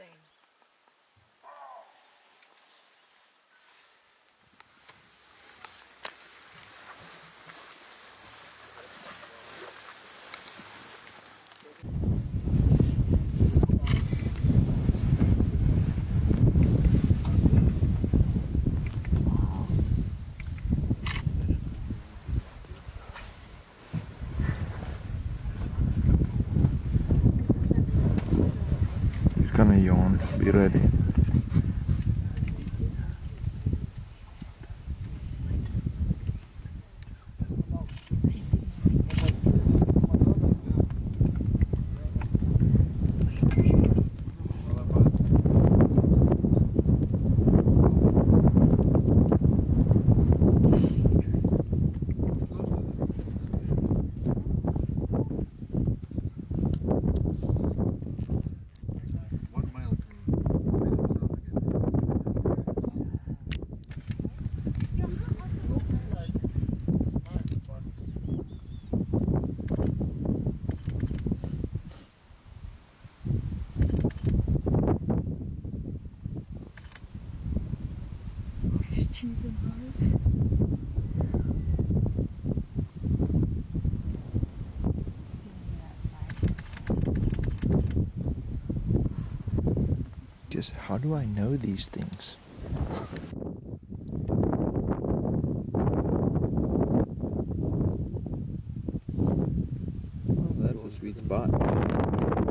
same. пирамиды. Cheese and heart. Just how do I know these things? Well, that's a sweet spot.